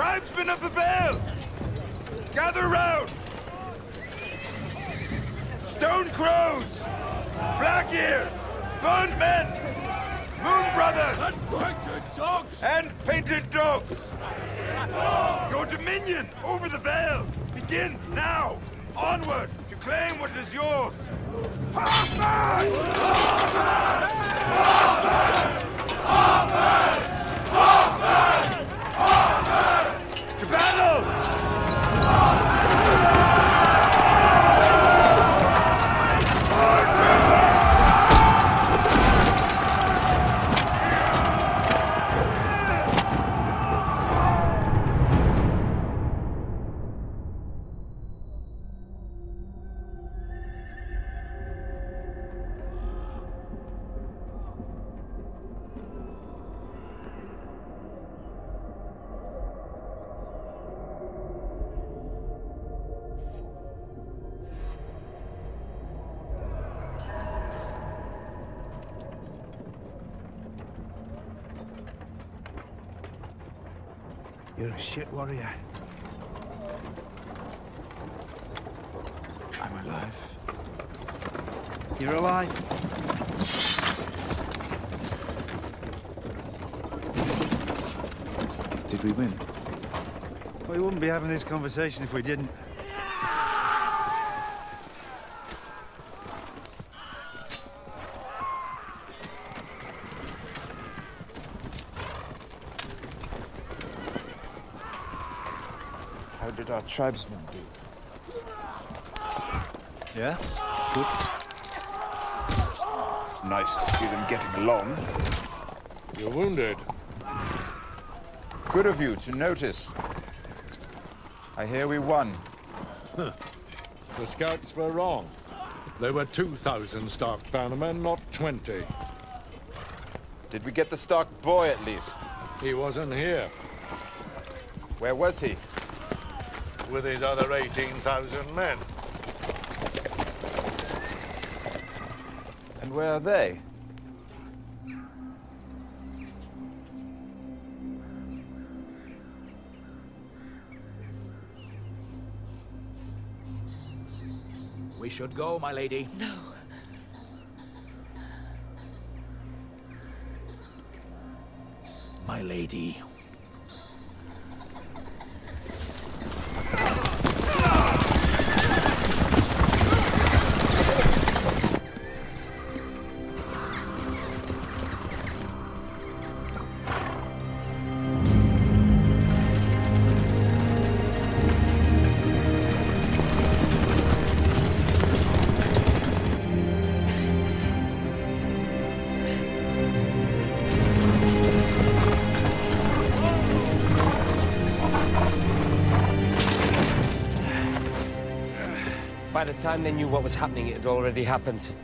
Tribesmen of the Vale! Gather round! Stone Crows! Black Ears! Burned Men! Moon Brothers! And painted dogs! And painted dogs! Your dominion over the Vale begins now! Onward to claim what is yours! You're a shit warrior. I'm alive. You're alive. Did we win? We wouldn't be having this conversation if we didn't. How did our tribesmen do? Yeah? Good. It's nice to see them getting along. You're wounded. Good of you to notice. I hear we won. The scouts were wrong. There were 2,000 Stark bannermen, not 20. Did we get the Stark boy at least? He wasn't here Where was he? With his other 18,000 men. And where are they? We should go, my lady. No. My lady. By the time they knew what was happening, it had already happened.